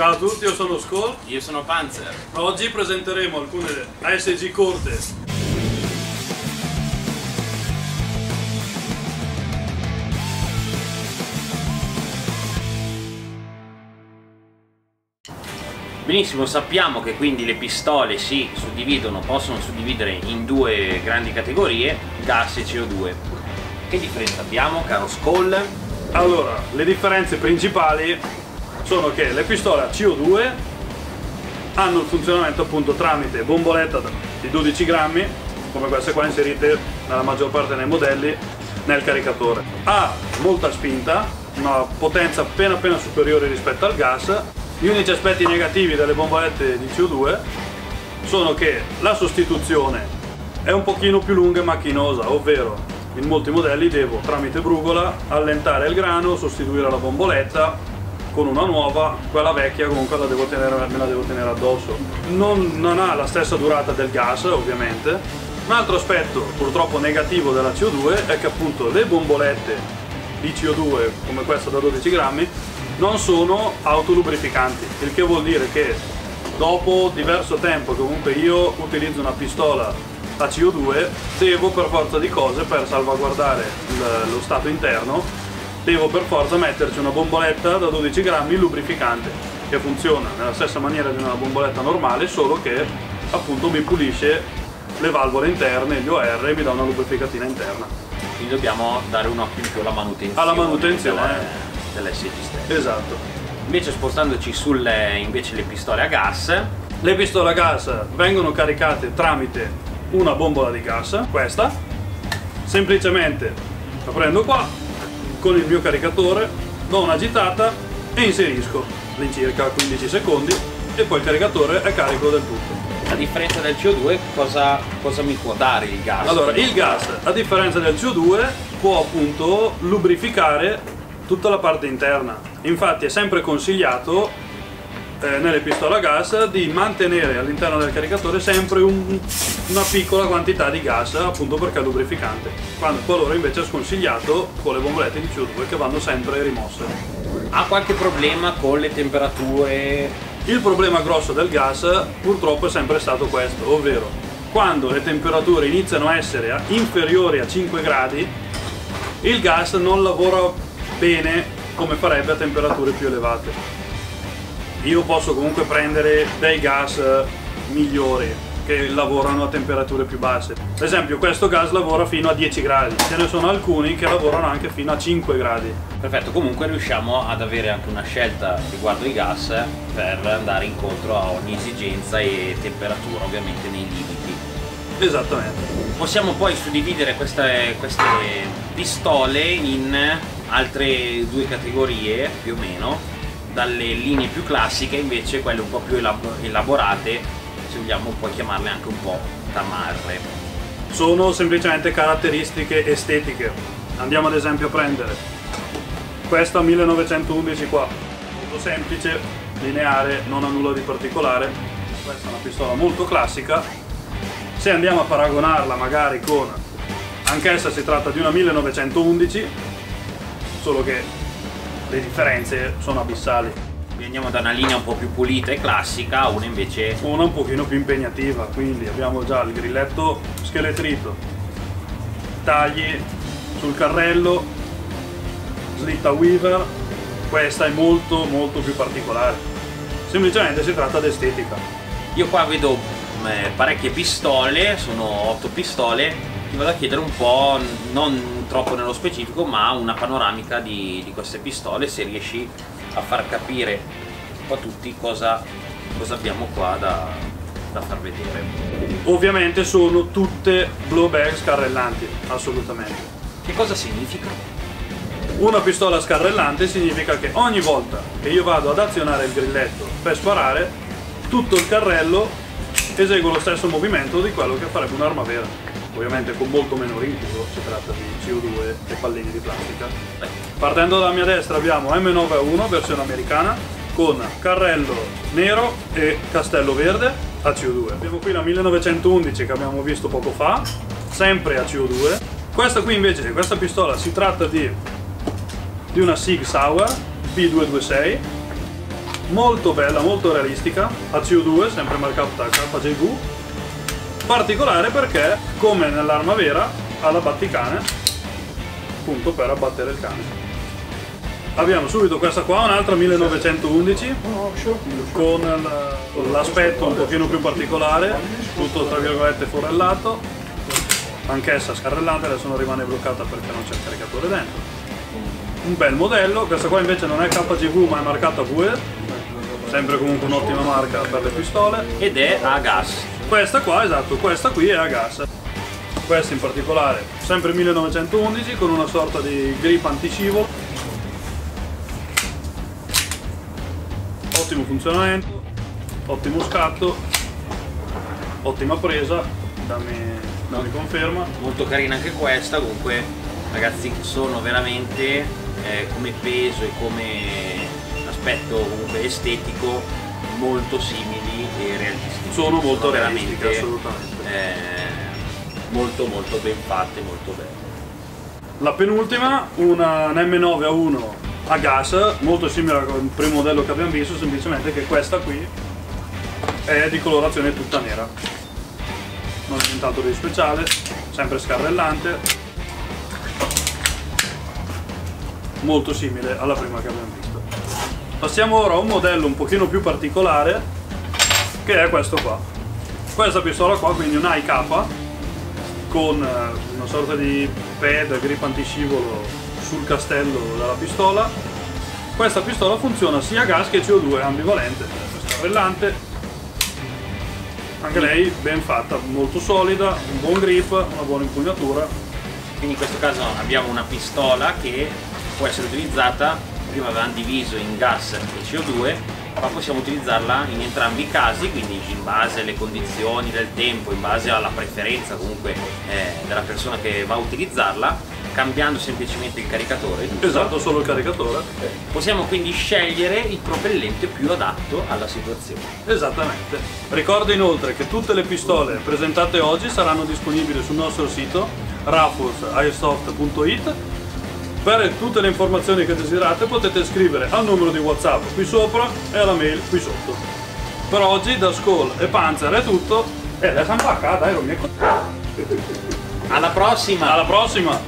Ciao a tutti, io sono Skull. Io sono Panzer. Oggi presenteremo alcune ASG corte. Benissimo, sappiamo che quindi le pistole si suddividono, possono suddividere in due grandi categorie, gas e CO2. Che differenza abbiamo, caro Skull? Allora, le differenze principali sono che le pistole a CO2 hanno il funzionamento appunto tramite bomboletta di 12 grammi, come queste qua inserite nella maggior parte dei modelli, nel caricatore. Ha molta spinta, una potenza appena appena superiore rispetto al gas. Gli unici aspetti negativi delle bombolette di CO2 sono che la sostituzione è un pochino più lunga e macchinosa, ovvero in molti modelli devo tramite brugola allentare il grano, sostituire la bomboletta con una nuova, quella vecchia comunque la devo tenere, me la devo tenere addosso. Non, non ha la stessa durata del gas ovviamente. Un altro aspetto purtroppo negativo della CO2 è che appunto le bombolette di CO2 come questa da 12 grammi non sono autolubrificanti, il che vuol dire che dopo diverso tempo comunque io utilizzo una pistola a CO2 devo per forza di cose per salvaguardare lo stato interno devo per forza metterci una bomboletta da 12 grammi lubrificante che funziona nella stessa maniera di una bomboletta normale solo che appunto mi pulisce le valvole interne, gli OR e mi dà una lubrificatina interna Quindi dobbiamo dare un occhio in più alla manutenzione. Alla manutenzione. dell'SG stesso. esatto Invece spostandoci sulle invece le pistole a gas, le pistole a gas vengono caricate tramite una bombola di gas questa semplicemente la prendo qua con il mio caricatore do una gitata e inserisco all'incirca 15 secondi e poi il caricatore è carico del tutto a differenza del CO2, cosa, cosa mi può dare il gas? Allora, il gas, a differenza del CO2, può appunto lubrificare tutta la parte interna. Infatti è sempre consigliato eh, nelle pistole a gas di mantenere all'interno del caricatore sempre un- una piccola quantità di gas appunto perché è lubrificante. Quando qualora invece è sconsigliato con le bombolette di CO2 che vanno sempre rimosse. Ha qualche problema con le temperature? Il problema grosso del gas purtroppo è sempre stato questo, ovvero quando le temperature iniziano a essere inferiori a 5 gradi, il gas non lavora bene come farebbe a temperature più elevate. Io posso comunque prendere dei gas eh, migliori che lavorano a temperature più basse. Ad esempio questo gas lavora fino a 10 gradi, ce ne sono alcuni che lavorano anche fino a 5 gradi. Perfetto, comunque riusciamo ad avere anche una scelta riguardo i gas per andare incontro a ogni esigenza e temperatura ovviamente nei limiti. Esattamente. Possiamo poi suddividere queste, queste pistole in altre due categorie più o meno, dalle linee più classiche invece quelle un po' più elab- elaborate, se vogliamo puoi chiamarle anche un po' tamarre. sono semplicemente caratteristiche estetiche. Andiamo ad esempio a prendere questa 1911 qua, molto semplice, lineare, non ha nulla di particolare. Questa è una pistola molto classica. Se andiamo a paragonarla magari con, anch'essa si tratta di una 1911, solo che le differenze sono abissali. Andiamo da una linea un po' più pulita e classica una invece Una un pochino più impegnativa, quindi abbiamo già il grilletto scheletrito, tagli sul carrello, slitta weaver, questa è molto molto più particolare. Semplicemente si tratta di estetica. Io qua vedo eh, parecchie pistole, sono otto pistole, ti vado a chiedere un po', non troppo nello specifico, ma una panoramica di, di queste pistole, se riesci a far capire un po' a tutti cosa, cosa abbiamo qua da, da far vedere. Ovviamente sono tutte blowback scarrellanti, assolutamente. Che cosa significa? Una pistola scarrellante significa che ogni volta che io vado ad azionare il grilletto per sparare, tutto il carrello esegue lo stesso movimento di quello che farebbe un'arma vera. Ovviamente con molto meno rinculo, si tratta di CO2 e pallini di plastica. Partendo dalla mia destra abbiamo M91 versione americana con carrello nero e castello verde a CO2. Abbiamo qui la 1911 che abbiamo visto poco fa, sempre a CO2. Questa qui invece, questa pistola si tratta di, di una Sig Sauer P226 molto bella, molto realistica, a CO2, sempre marcata KJV, particolare perché, come nell'arma vera, ha la batticane, appunto per abbattere il cane. Abbiamo subito questa qua, un'altra 1911, con l'aspetto un pochino più particolare, tutto tra virgolette forellato, anch'essa scarrellante, adesso non rimane bloccata perché non c'è il caricatore dentro. Un bel modello, questa qua invece non è KGV ma è marcata VE, sempre comunque un'ottima marca per le pistole. ed è a gas. Questa qua, esatto, questa qui è a gas. Questa in particolare, sempre 1911 con una sorta di grip antiscivolo. Ottimo funzionamento, ottimo scatto, ottima presa, dammi, dammi conferma. Molto carina anche questa, comunque ragazzi sono veramente eh, come peso e come aspetto comunque estetico molto simili e realistici. Sono molto veramente realistiche, assolutamente. eh, molto molto ben fatte, molto belle. La penultima, una un M9 a 1 a gas, molto simile al primo modello che abbiamo visto, semplicemente che questa qui è di colorazione tutta nera. Non è nient'altro di speciale, sempre scarrellante, molto simile alla prima che abbiamo visto. Passiamo ora a un modello un pochino più particolare, che è questo qua. Questa pistola qua, quindi un IK, con eh, una sorta di pad grip antiscivolo sul castello della pistola. Questa pistola funziona sia a gas che CO2, ambivalente, scarrellante. Anche lei ben fatta, molto solida, un buon grip, una buona impugnatura. Quindi in questo caso abbiamo una pistola che può essere utilizzata, prima avevamo diviso in gas e CO2, ma possiamo utilizzarla in entrambi i casi, quindi in base alle condizioni del tempo, in base alla preferenza comunque eh, della persona che va a utilizzarla, cambiando semplicemente il caricatore. giusto? Esatto, solo il caricatore. Possiamo quindi scegliere il propellente più adatto alla situazione. Esattamente. Ricordo inoltre che tutte le pistole presentate oggi saranno disponibili sul nostro sito rafflesairsoft.it per tutte le informazioni che desiderate potete scrivere al numero di whatsapp qui sopra e alla mail qui sotto. Per oggi da Skull e Panzer è tutto e adesso andiamo a casa, dai, mi Alla prossima! Alla prossima!